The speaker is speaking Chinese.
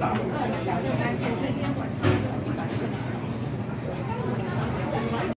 二十